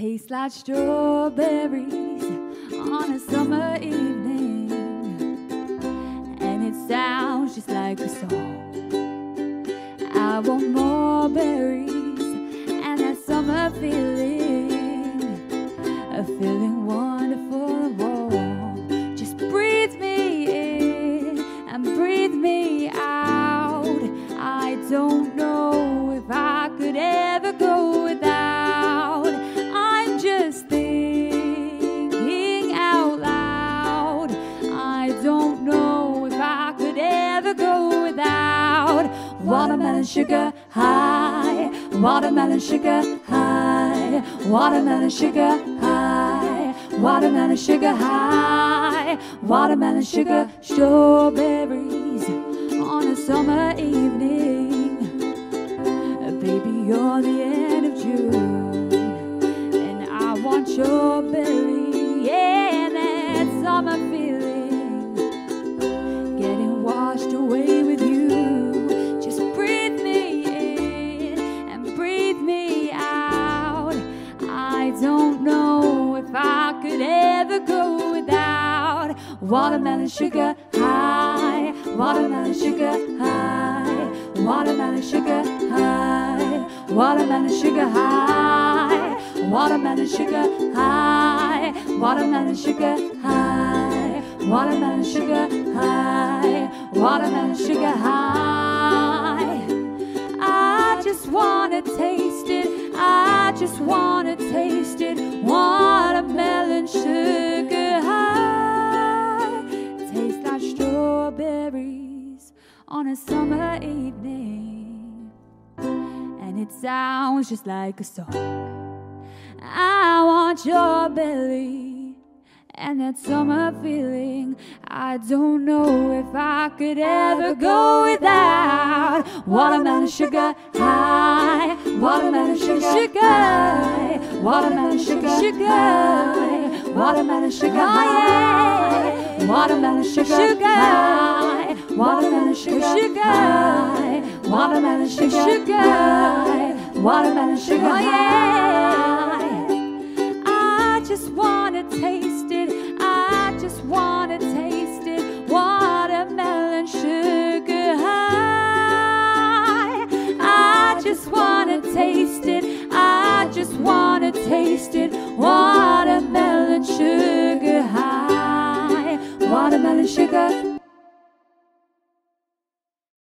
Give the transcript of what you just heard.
tastes like strawberries on a summer evening, and it sounds just like a song. I want more berries and that summer feeling, a feeling wonderful and warm. Just breathe me in and breathe me out. I don't know if I could ever go go without. Watermelon sugar high, watermelon sugar high, watermelon sugar high, watermelon sugar high, watermelon sugar strawberries on a summer evening. Baby, you're the I could ever go without watermelon sugar high, watermelon sugar high, watermelon sugar high, watermelon sugar high, watermelon sugar high, watermelon sugar high, watermelon sugar high, watermelon sugar high. I just wanna taste it. I just wanna evening. And it sounds just like a song. I want your belly and that summer feeling. I don't know if I could ever go without watermelon sugar high, watermelon sugar, sugar, high, watermelon sugar, sugar, high, watermelon sugar, high, watermelon sugar, sugar, high, watermelon sugar, sugar, high, watermelon sugar, oh, high. Oh, I just wanna taste it. I just wanna taste it. Watermelon sugar high. I just wanna taste it. I just wanna taste it. Watermelon sugar high. Watermelon sugar